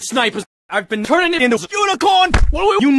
snipers. I've been turning it into unicorn. What will you?